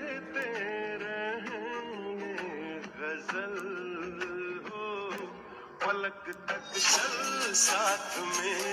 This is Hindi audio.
लिखते रहेंगे गज़ल हो पलक तक चल साथ में।